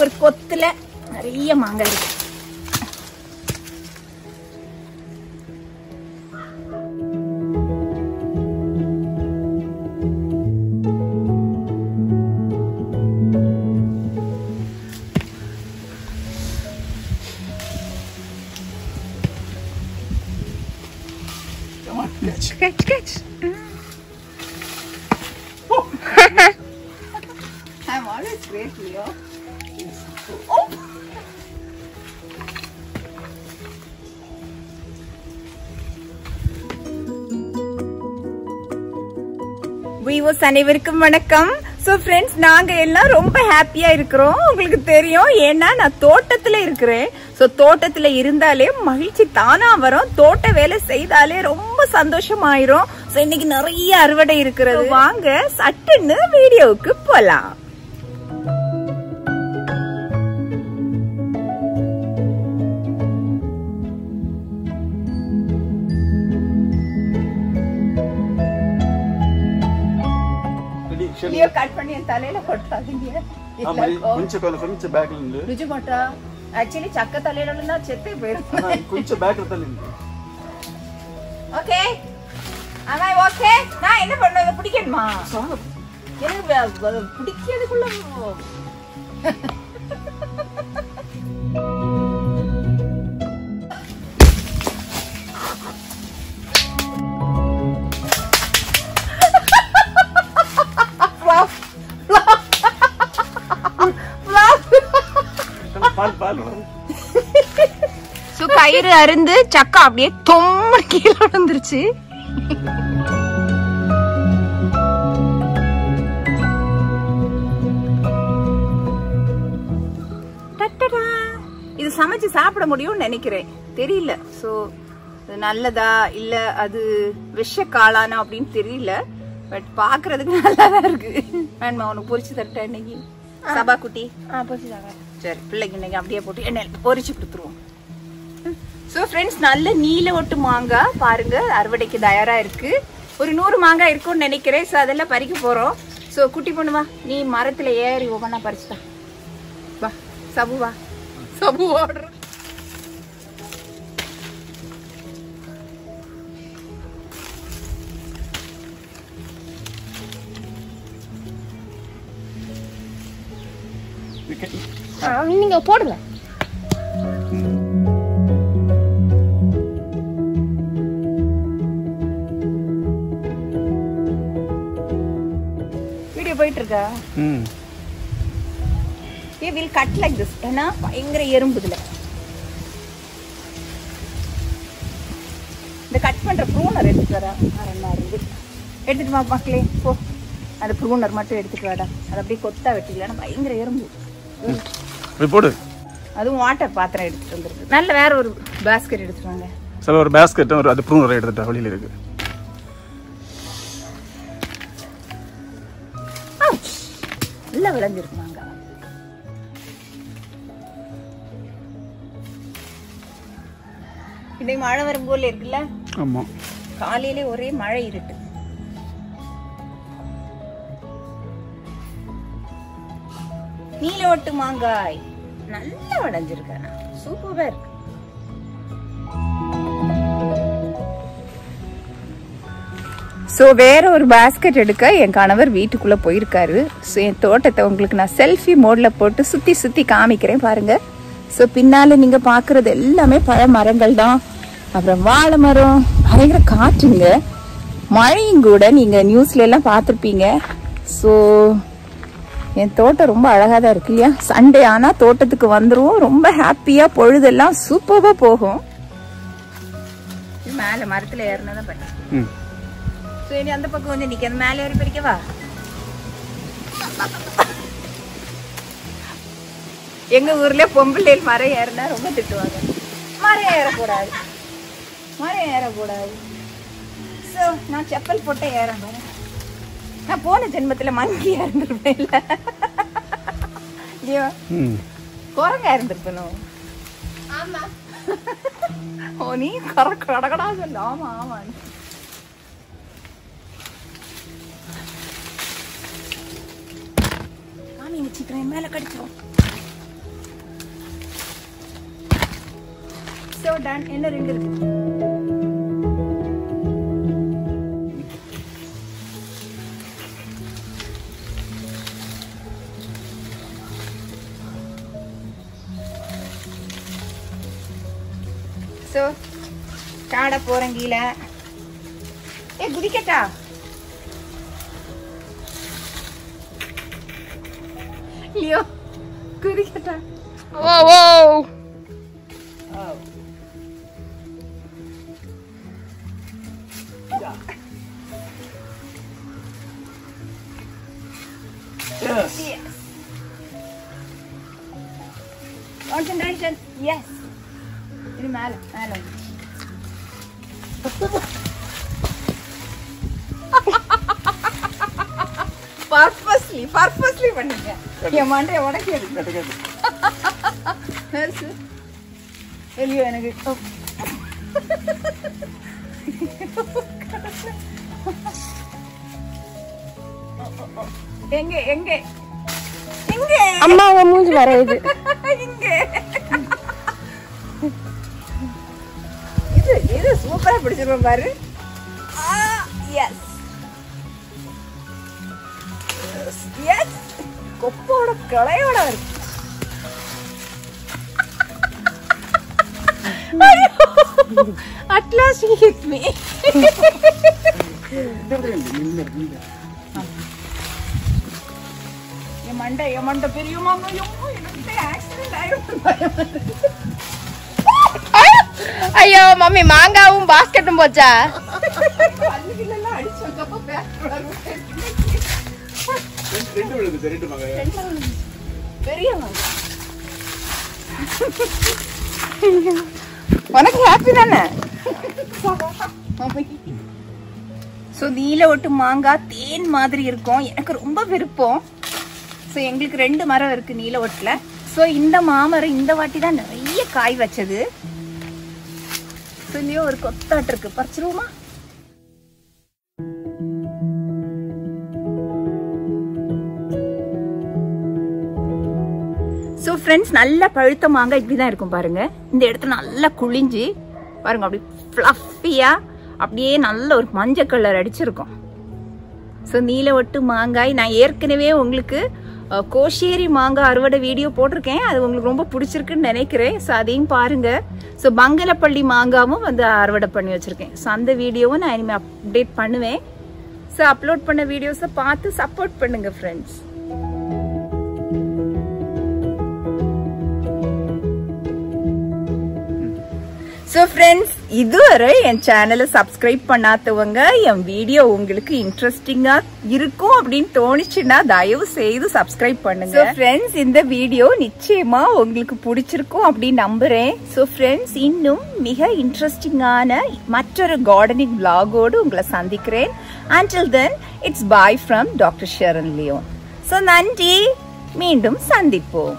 ஒரு கொத்துல நிறைய மாங்காய் இருக்கு Catch, catch. I'm always great, Leo. விவோஸ் அனைவருக்கும் வணக்கம் சோ ஃப்ரெண்ட்ஸ் நாங்க எல்லாம் ரொம்ப ஹாப்பியா இருக்கிறோம். உங்களுக்கு தெரியும். ஏன்னா நான் தோட்டத்துல இருக்கிறேன். சோ தோட்டத்துல இருந்தாலே மகிழ்ச்சி தானா வரும். தோட்ட வேலை செய்தாலே ரொம்ப சந்தோஷமாயிரும். சோ இன்னைக்கு நிறைய அறுவடை இருக்கிறது. வாங்க சட்டுன்னு வீடியோவுக்கு போலாம். கட் பண்ணி என் தலையில கொட்டாதீங்க ஆமா కొంచెం కొంచెం బ్యాక్ ఉంది ருஜு மாட்டா ஆக்சுவலி சக்க தலையில இருந்தா செத்தே போயிடும் కొంచెం బ్యాక్ తల్లింది ஓகே ஆனா ஓகே நான் என்ன பண்ணுவேன் இதை பிடிக்கணுமா எனக்கு வ- வ- பிடிக்கிறதுக்குள்ள கயிறு அருந்து சக்கா அப்படியே தொம்ம கீழே விழுந்துருச்சு. இது சமைச்சு சாப்பிட முடியும்னு நினைக்கிறேன். தெரியல. சோ நல்லதா இல்ல அது விஷ காளானா அப்படின்னு தெரியல. பட் பாக்குறதுக்கு நல்லா தான் இருக்கு. வேணுமா உனக்கு பொரிச்சு தரட்டா இன்னைக்கு? சபா குட்டி? சரி பிள்ளைக்கு இன்னைக்கு அப்படியே போட்டு எண்ணெயில் பொரிச்சு கொடுத்துருவோம். ஸோ ஃப்ரெண்ட்ஸ் நல்ல நீல ஒட்டு மாங்காய் பாருங்க அறுவடைக்கு தயாராக இருக்கு. ஒரு நூறு மாங்காய் இருக்கும்னு நினைக்கிறேன். ஸோ அதெல்லாம் பறிக்க போகிறோம் ஸோ குட்டி பொண்ணுவா நீ மரத்தில் ஏறி ஒவ்வொன்றா பறிச்சுட்டா. வா சபு வா. சபு ஓடுற. நீங்க போடுங்க. போயிட்டு இருக்கா ம். I will cut like this ஏன்னா பயங்கர எறும்பு இதுல. இந்த கட் பண்ற ப்ரூனர் எடுத்துட்டு வரா இருந்து எடுத்துட்டு வா மக்களே. போ. அந்த ப்ரூனர் மட்டும் எடுத்துட்டு வாடா. அது அப்படியே கொத்தா வெட்டிக்கலன்னா பயங்கர எறும்பு. போடு. அதுவும் வாட்டர் பாத்திரம் எடுத்துட்டு வந்துருக்கு. நல்ல வேற ஒரு பாஸ்கெட் எடுத்துட்டு வாங்க. சில ஒரு பேஸ்கெட் ஒரு அது ப்ரூனர் எடுத்துட்டா வெளியில இருக்கு. நல்லா விளைஞ்சிருக்குமாங்க இன்னைக்கு மழை வரும் போல இருக்குல்ல? ஆமா. காலையிலே ஒரே மழை இருட்டு. நீல ஒட்டு மாங்காய். நல்லா விளைஞ்சிருக்கு. சூப்பரா இருக்கு. ஸோ வேற ஒரு பாஸ்கெட் எடுக்க என் கணவர் வீட்டுக்குள்ள போயிருக்காரு. ஸோ என் தோட்டத்தை உங்களுக்கு நான் செல்ஃபி மோட்ல போட்டு சுத்தி சுத்தி காமிக்கிறேன் பாருங்க. ஸோ பின்னால நீங்க பாக்குறது எல்லாமே பழ மரங்கள் தான். அப்புறம் வாழை மரம் பயங்கர காற்றுங்க. மழையும் கூட நீங்க நியூஸ்ல எல்லாம் பார்த்துருப்பீங்க. ஸோ என் தோட்டம் ரொம்ப அழகாக தான் இருக்கு இல்லையா? சண்டே ஆனால் தோட்டத்துக்கு வந்துருவோம். ரொம்ப ஹாப்பியாக பொழுதெல்லாம் சூப்பராக போகும். மேலே மரத்தில் ஏறினதான் பண்ணி இனி அந்த பக்கம் வந்து நிக்க அந்த மேலே ஏறி பறிக்கவா எங்க ஊர்ல பொம்பளையில் மரம் ஏறினா ரொம்ப திட்டுவாங்க மரம் ஏறக்கூடாது மரம் ஏறக்கூடாது ஸோ நான் செப்பல் போட்டே பாரு நான் போன ஜென்மத்துல மங்கி இறந்துருப்பேன் இல்ல ம் குரங்கா இருந்திருக்கணும் ஆமா ஓ நீ கர கடகடா சொல்லு ஆமா ஆமா தண்ணி வச்சுக்கிறேன் மேலே கடிச்சிடும் ஸோ டன் என்ன ரெண்டு இருக்கு? ஸோ காடை போகிறேன் கீழே. ஏ குதிக்கட்டா? லியோ குதிக்கட்டா ஓ ஓ Yes. Yes. Concentration. Yes. இது மேல மேல வந்து. பர்பஸ்லி பர்பஸ்லி பண்ணீங்க. என் மண்டைய கட்டு நர்ஸு வெளியோ எனக்கு. எங்க எங்க? எங்க அம்மா உன் மூஞ்சி வரையுது இங்க. இது இது சூப்பரா பிடிச்சிருக்கோம் பாரு. எஸ் கொப்போட கிளையோட இருக்கு. At last he hit என் மண்டை என் மண்டை பெரியமாங்க ஐயோ ஐயோ மம்மி மாங்காவும் பாஸ்கெட்டும் போச்சா? ரெண்டு விழுது ரெண்டு மகன் பெரிய உனக்கு ஹாப்பி தானே? ஸோ நீல ஒட்டு மாங்காய் தேன் மாதிரி இருக்கும். எனக்கு ரொம்ப விருப்பம். ஸோ எங்களுக்கு ரெண்டு மரம் இருக்கு நீல ஒட்டில். ஸோ இந்த மாமரம் இந்த வாட்டி தான் நிறைய காய் வச்சது. ஸோ இல்லையோ ஒரு கொத்தாட்டு இருக்கு. பறிச்சிருவோமா? ஃப்ரெண்ட்ஸ் நல்லா பழுத்த மாங்காய் இப்படி தான் இருக்கும் பாருங்க. இந்த இடத்துல நல்லா குளிஞ்சு பாருங்க அப்படி ஃப்ளஃபியா அப்படியே நல்ல ஒரு மஞ்சள் கலர் அடிச்சிருக்கும். ஸோ நீல ஒட்டு மாங்காய் நான் ஏற்கனவே உங்களுக்கு கோஷேரி மாங்காய் அறுவடை வீடியோ போட்டிருக்கேன். அது உங்களுக்கு ரொம்ப பிடிச்சிருக்குன்னு நினைக்கிறேன். ஸோ அதையும் பாருங்க. ஸோ பங்கலப்பள்ளி மாங்காவும் வந்து அறுவடை பண்ணி வச்சிருக்கேன். ஸோ அந்த வீடியோவும் நான் இனிமேல் அப்டேட் பண்ணுவேன். ஸோ அப்லோட் பண்ண வீடியோஸை பார்த்து சப்போர்ட் பண்ணுங்க ஃப்ரெண்ட்ஸ் ஸோ ஃப்ரெண்ட்ஸ் இதுவரை என் சேனலை சப்ஸ்கிரைப் பண்ணாதவங்க என் வீடியோ உங்களுக்கு இன்ட்ரெஸ்டிங்கா இருக்கும் அப்படின்னு தோணுச்சுன்னா தயவு செய்து சப்ஸ்கிரைப் பண்ணுங்க. ஃப்ரெண்ட்ஸ் இந்த வீடியோ நிச்சயமா உங்களுக்கு பிடிச்சிருக்கும் அப்படின்னு நம்புறேன். ஸோ ஃப்ரெண்ட்ஸ் இன்னும் மிக இன்ட்ரெஸ்டிங்கான மற்றொரு கார்டனிங் விளாகோடு உங்களை சந்திக்கிறேன். Until then it's bye from doctor Sharon Leon so நன்றி. மீண்டும் சந்திப்போம்.